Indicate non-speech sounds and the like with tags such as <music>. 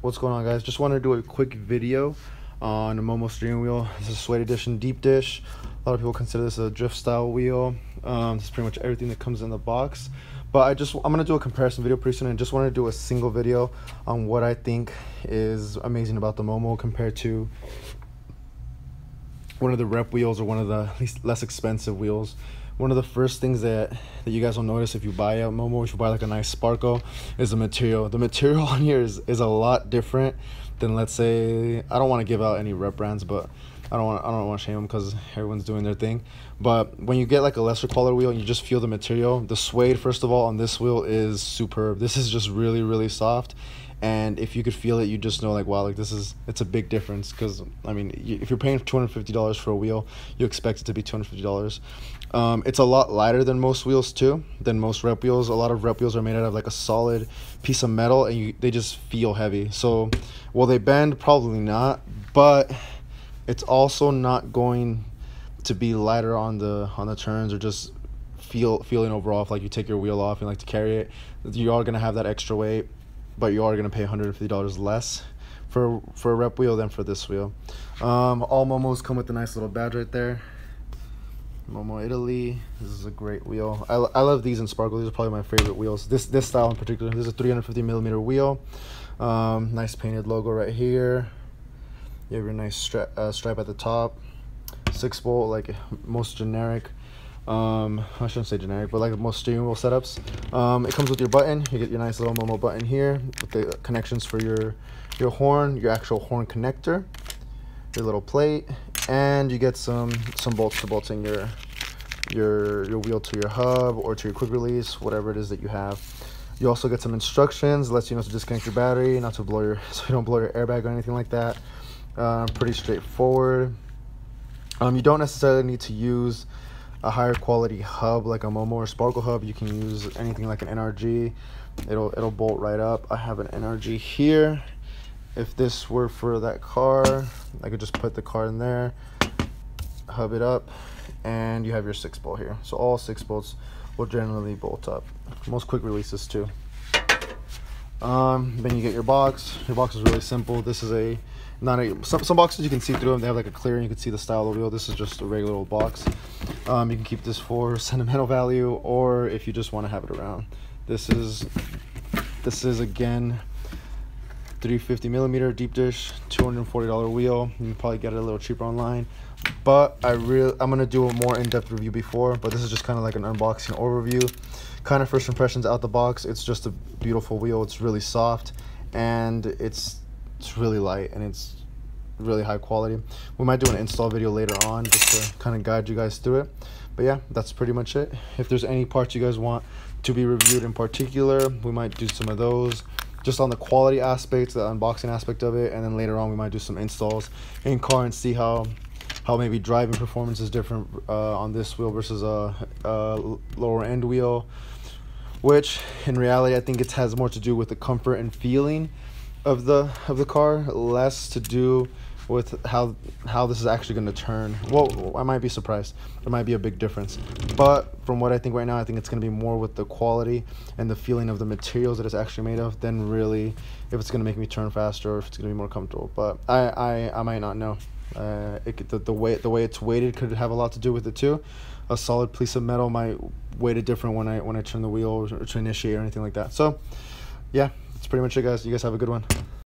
what's going on guys? Just wanted to do a quick video on a momo steering wheel. This is suede edition deep dish. A lot of people consider this a drift style wheel. Um, pretty much everything that comes in the box. But i just i'm going to do a comparison video pretty soon and just want to do a single video on what i think is amazing about the momo compared to one of the rep wheels or one of the <laughs> least less expensive wheels one of the first things that that you guys will notice if you buy a Momo, if you buy like a nice Sparco, is the material. The material <laughs> on here is, is a lot different than let's say I don't want to give out any rep brands, but I don't want I don't want to shame them because everyone's doing their thing. But when you get like a lesser quality wheel and you just feel the material, the suede first of all on this wheel is superb. This is just really really soft, and if you could feel it you just know like wow like this is it's a big difference. Because i mean if you're paying $250 for a wheel you expect it to be $250 um, it's a lot lighter than most wheels too than most rep wheels. A lot of rep wheels are made out of like a solid piece of metal and you, they just feel heavy. So will they bend? Probably not. But it's also not going to be lighter on the on the turns or just feel feeling overall if like you take your wheel off and like to carry it. You are going to have that extra weight but you are going to pay $150 less for for a rep wheel than for this wheel. Um, all Momos come with a nice little badge right there. Momo Italy. This is a great wheel. I, I love these in Sparco. These are probably my favorite wheels. This this style in particular. This is a 350 millimeter wheel. Um, nice painted logo right here. You have your nice stri uh, stripe at the top. Six bolt, like most generic um i shouldn't say generic but like most steering wheel setups. Um it comes with your button. You get your nice little momo button here with the connections for your your horn your actual horn connector your little plate and you get some some bolts to bolt in your your your wheel to your hub or to your quick release whatever it is that you have. You also get some instructions. Lets you know to disconnect your battery not to blow your <laughs> so you don't blow your airbag or anything like that. Uh, pretty straightforward. Um, you don't necessarily need to use a higher quality hub like a Momo or Sparco hub. You can use anything like an NRG. It'll it'll bolt right up. I have an NRG here. If this were for that car, I could just put the car in there, hub it up, and you have your six bolt here. So all six bolts will generally bolt up. Most quick releases too. Um, then you get your box. Your box is really simple. This is a not a some, some boxes you can see through them. They have like a clear and you can see the style of the wheel. This is just a regular old box. Um, you can keep this for <laughs> sentimental value or if you just want to have it around. This is this is again 350 millimeter deep dish, $240 wheel. You can probably get it a little cheaper online. But I really I'm gonna do a more in-depth review before, but this is just kind of like an unboxing overview. Kind of first impressions out the box. It's just a beautiful wheel. It's really soft and it's it's really light and it's really high quality. We might do an install video later on just to kind of guide you guys through it. But yeah, that's pretty much it. If there's any parts you guys want to be reviewed in particular, we might do some of those just on the quality aspects, the unboxing aspect of it, and then later on we might do some installs in car and see how how maybe driving performance is different uh, on this wheel versus a, a lower end wheel, which in reality I think it has more to do with the comfort and feeling of the of the car, less to do with how how this is actually going to turn. Well, I might be surprised. There might be a big difference. But from what I think right now, I think it's going to be more with the quality and the feeling of the materials that it's actually made of than really if it's going to make me turn faster or if it's going to be more comfortable. But I I, I might not know. Uh, it, the, the way the way it's weighted could have a lot to do with it too. A solid piece of metal might weight it different when I when I turn the wheel or to initiate or anything like that. So, yeah, that's pretty much it, guys. You guys have a good one.